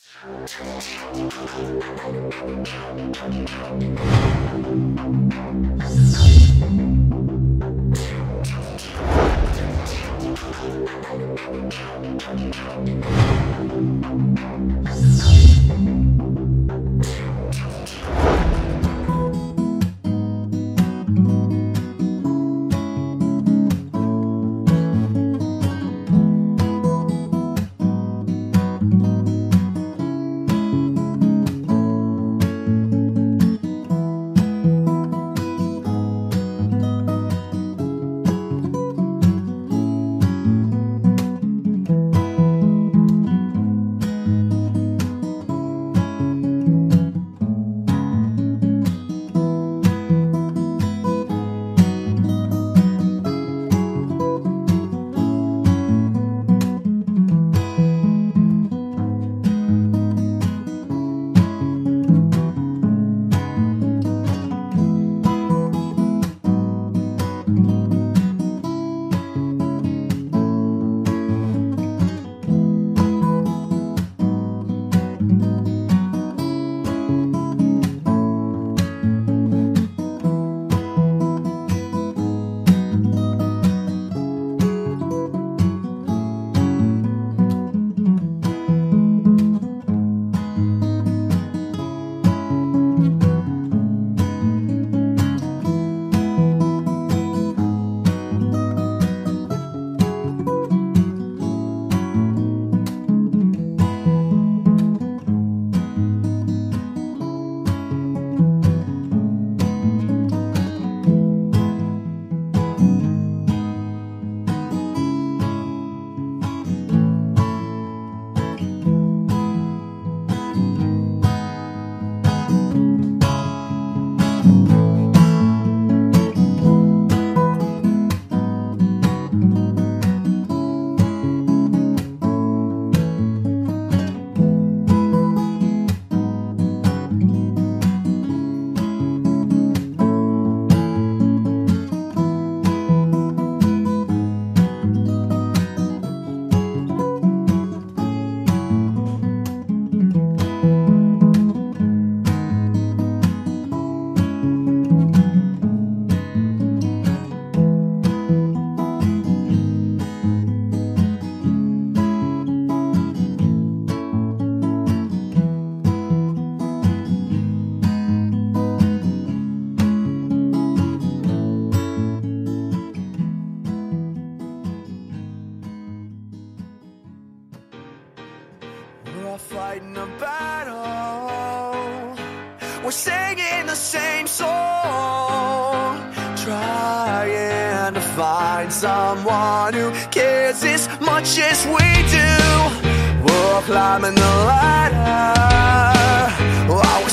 I'm gonna go we're singing the same song. Trying to find someone who cares as much as we do. We're climbing the ladder. Oh,